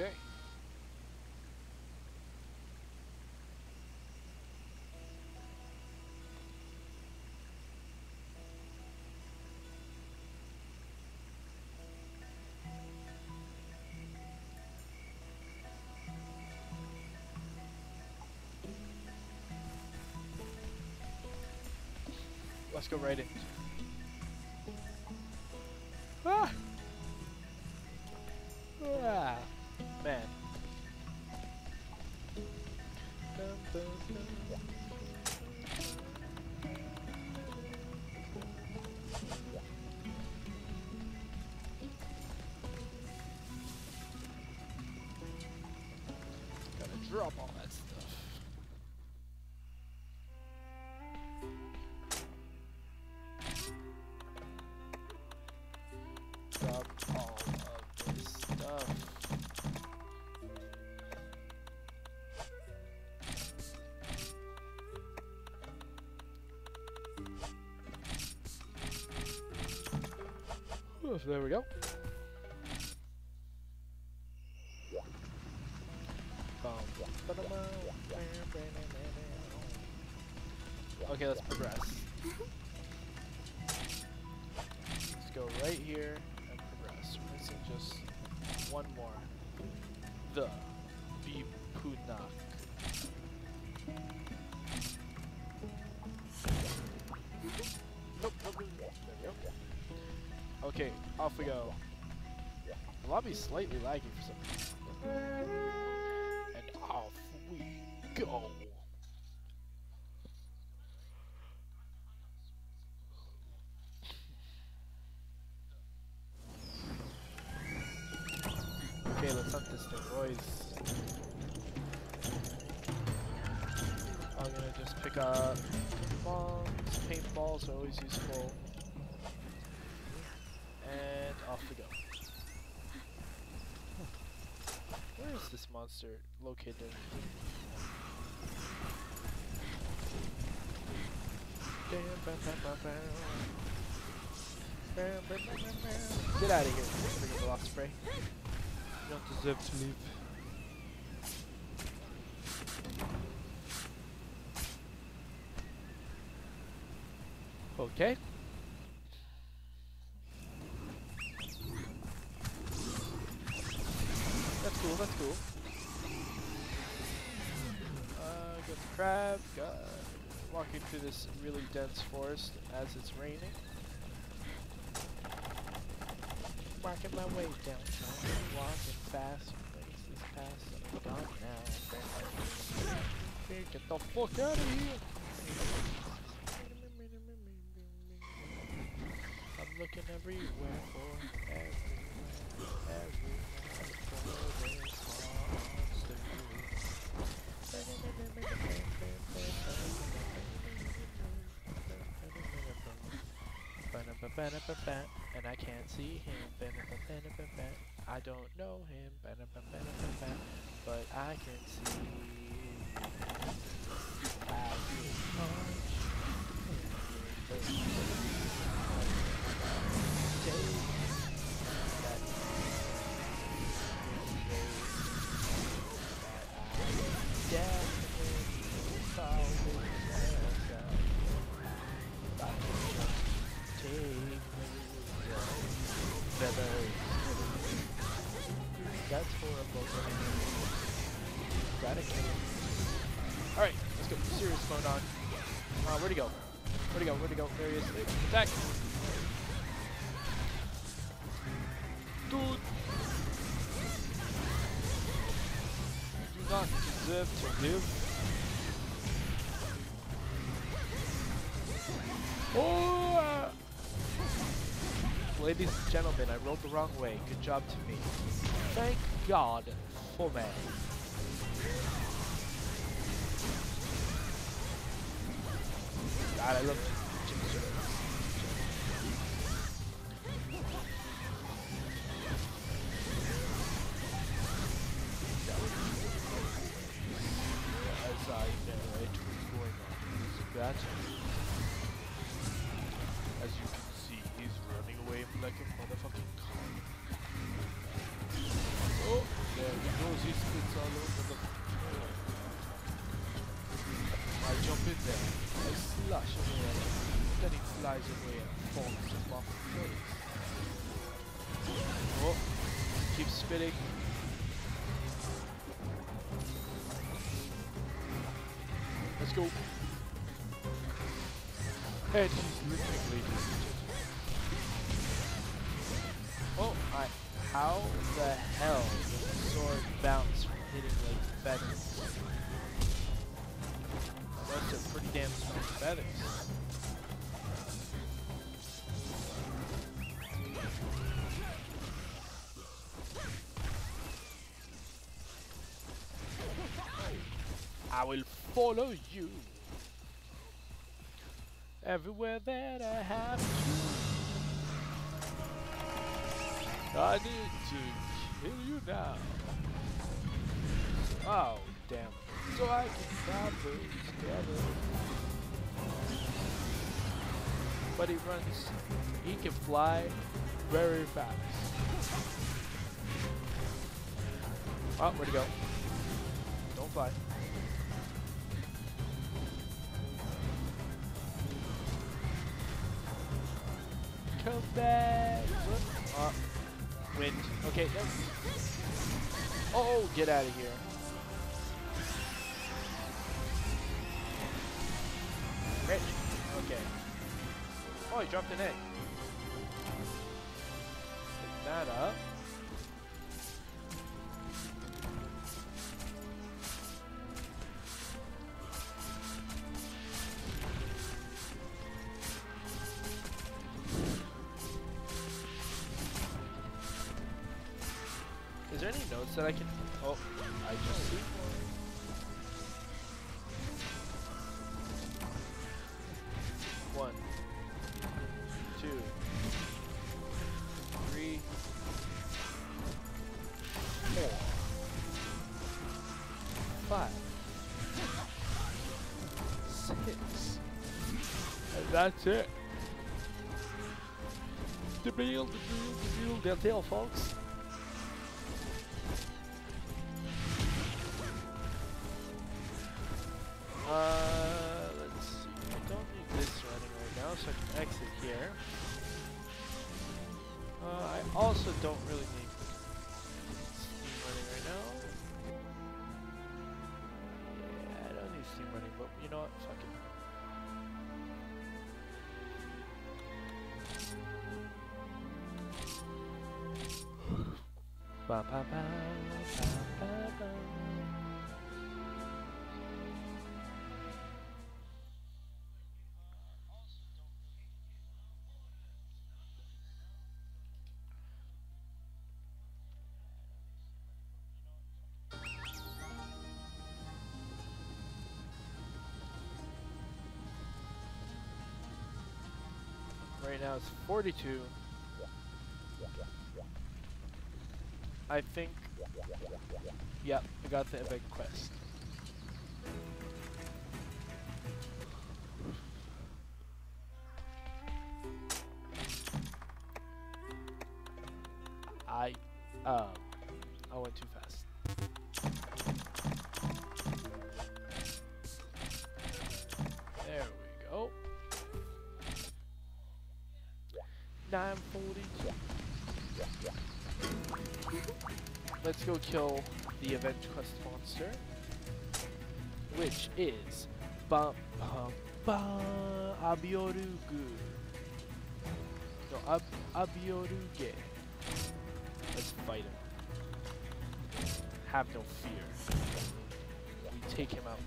Okay. Let's go right in. Drop all Oof, there we go. Okay, let's progress. Let's go right here and progress. We're missing just one more. The Bipunak. Okay, off we go. The lobby's slightly laggy for some reason. And off we go. Okay, let's hunt this thing. I'm gonna just pick up bombs. Paintballs are always useful. And off we go. Where is this monster located? Get out of here, friggin' Velociprey. You don't deserve to live. Okay. Through this really dense forest as it's raining. Marking my way downtown, walking fast, places past, I'm now. Get the fuck out of here! I'm looking everywhere for everywhere, everywhere for this monster. And I can't see him. I don't know him. But I can see. That's Attack! Dude! You do not deserve to live. Oh! uh, Ladies and gentlemen, I rolled the wrong way. Good job to me. Thank God for me. God, I love off the. Oh, keep spinning. Let's go. Oh, I. How the hell does the sword bounce from hitting like feathers? Those are pretty damn strong feathers. I will follow you everywhere that I have to. I need to kill you now. Oh, damn. So I can grab those together. But he runs, he can fly very fast. Oh, where'd he go? Don't fly. Come back! Oh, wind. Okay, no. Oh, get out of here. Rich. Okay. Oh, he dropped an egg. Pick that up. That's it. The meal, the meal, the meal, they'll tell folks. Ba ba ba. Right now it's 42. I think. Yep, I got the event quest. I, um, go kill the event quest monster, which is Bum Bum Bum Abiorugu. No, Ab Abioruge. Let's fight him. Have no fear. We take him out.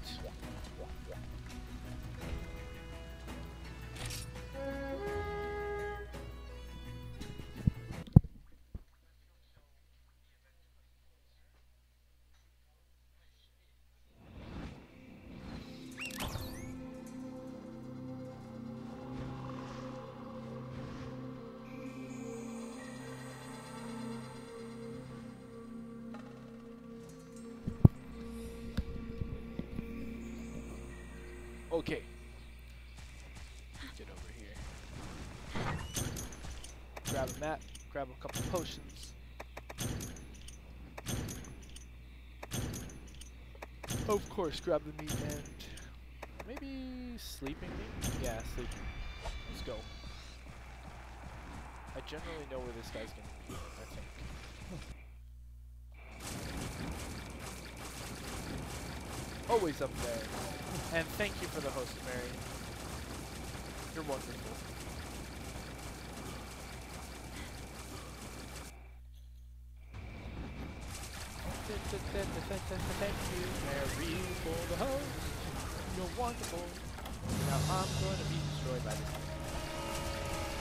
Okay. Get over here. Grab a map, grab a couple potions. Of course, grab the meat and maybe sleeping meat? Yeah, sleeping. Let's go. I generally know where this guy's gonna be, I think. Always up there. And thank you for the host, Mary. You're wonderful. Thank you, Mary, for the host. You're wonderful. Now I'm going to be destroyed by this.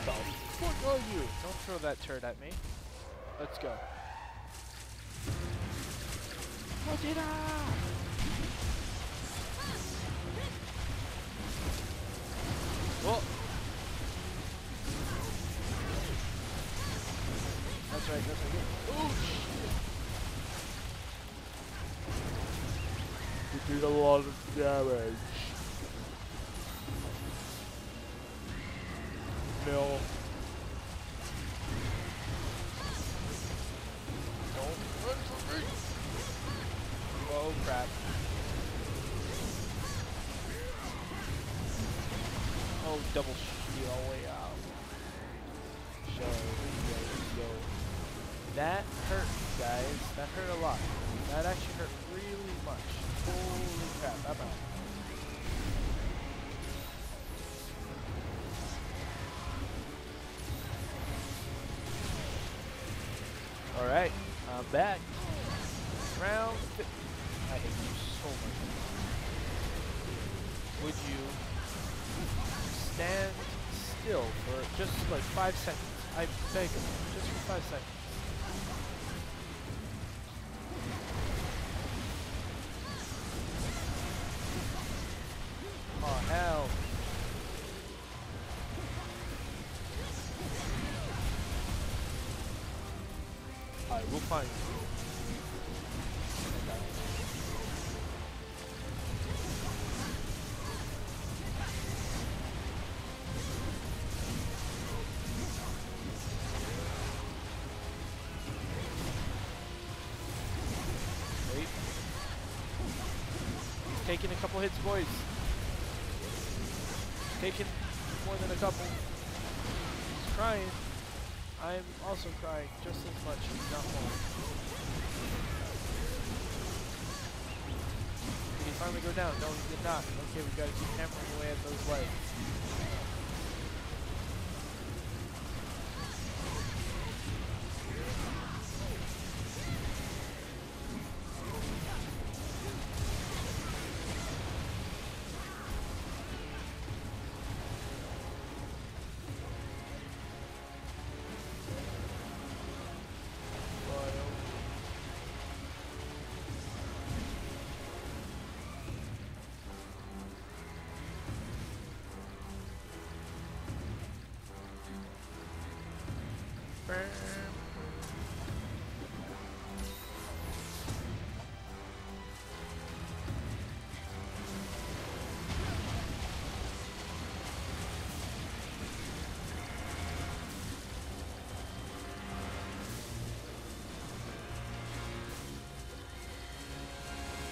The fuck are you? Don't throw that turd at me. Let's go. Gojira! Well. That's right, that's right. Oh shit! You did a lot of damage. No. Don't run from me! Oh crap. Alright, I'm back. Round 50. I hate you so much. Would you stand still for just like five seconds? I beg of you, just for five seconds. Taking a couple hits, boys. Taking more than a couple. He's crying. I'm also crying just as much, if not more. Did he finally go down? No, he did not. Okay, we gotta keep hammering away at those legs.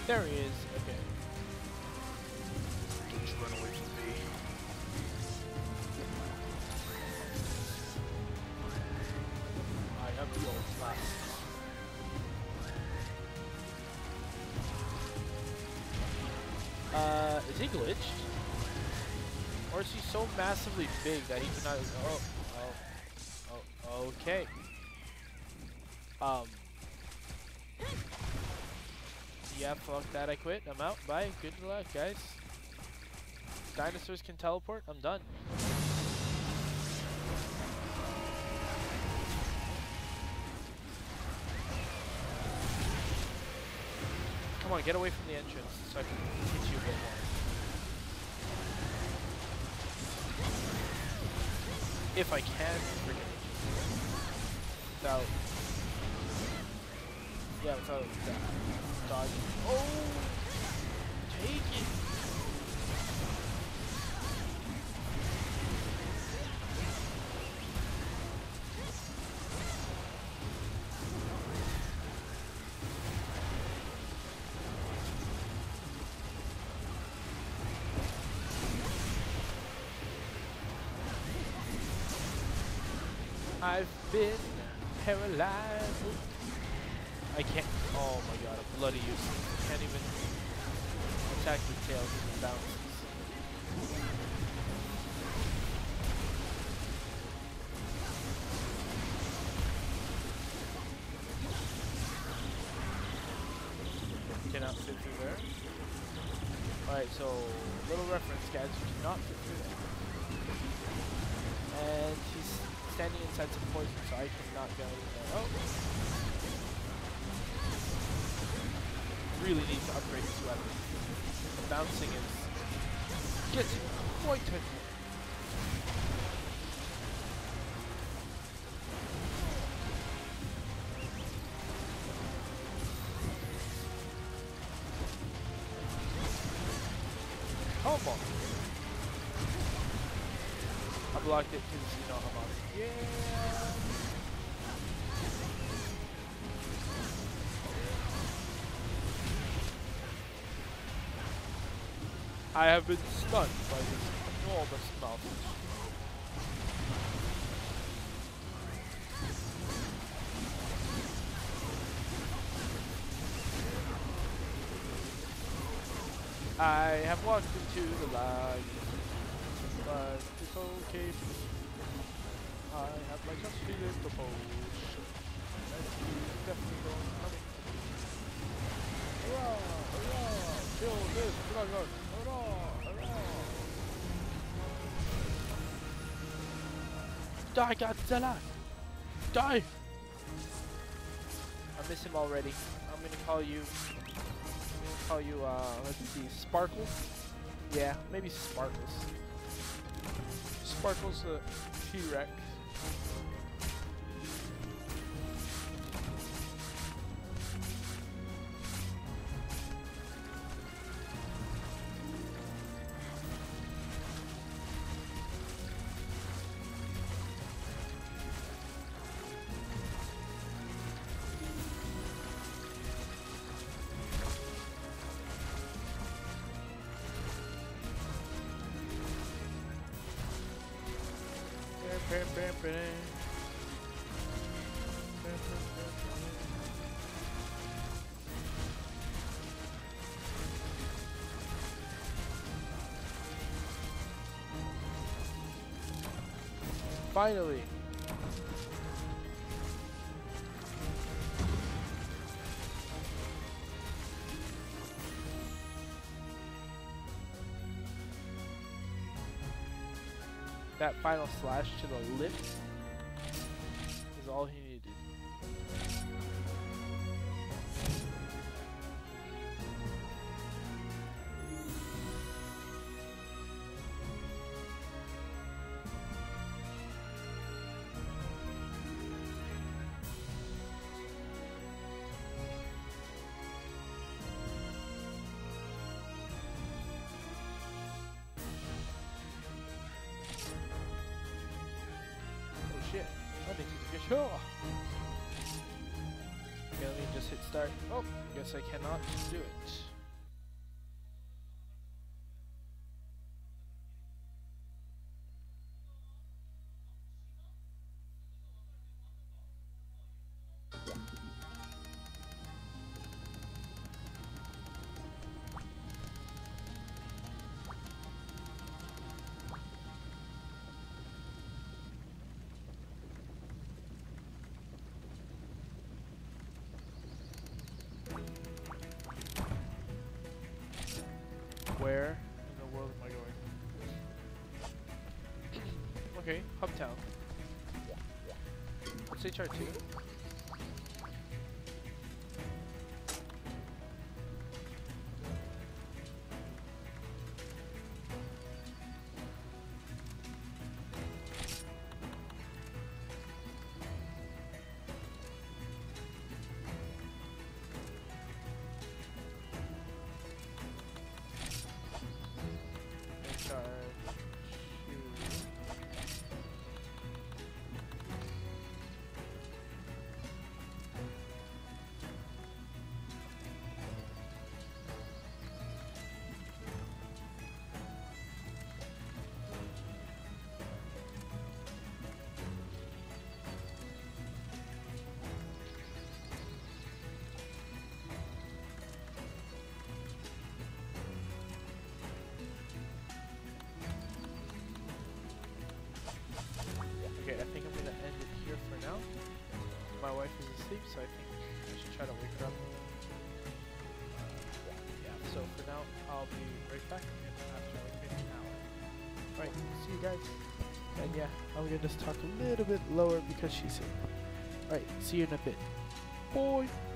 There he is. Massively big that he cannot? Oh, oh, oh, okay. Um. Yeah, fuck that, I quit. I'm out. Bye. Good luck, guys. Dinosaurs can teleport. I'm done. Come on, get away from the entrance so I can hit you a bit more. If I can, freaking without, yeah, without dodging. Oh, take it. I've been paralyzed. I can't. Oh my god, I'm bloody useless. I can't even attack the tail because it bounces. Cannot fit through there. Alright, so little reference, guys. You cannot fit through there. And standing inside some poison, so I cannot go in there. Oh. Really need to upgrade this weapon. The bouncing is getting quite annoying. Blocked it because I have been stunned by this enormous mountain. I have walked into the light, but it's okay. I have my trusty little potion, and he's definitely going coming. Hurrah! Hurrah! Kill this dragon! Hurrah! Die, Godzilla! Die! I miss him already. I'm gonna call you I'm gonna call you, uh, let's see, Sparkles? Yeah, maybe Sparkles. Sparkles the T-Rex. Finally. That final slash to the lips Think you can sure. Okay, let me just hit start. Oh, I guess I cannot do it. Where in the world am I going? okay, Hubtown. HR2? HR2. Asleep, so I think I should try to wake her up. Uh, yeah, so for now, I'll be right back after like maybe an hour. Alright, see you guys. And yeah, I'm gonna just talk a little bit lower because she's here. Alright, see you in a bit. Bye!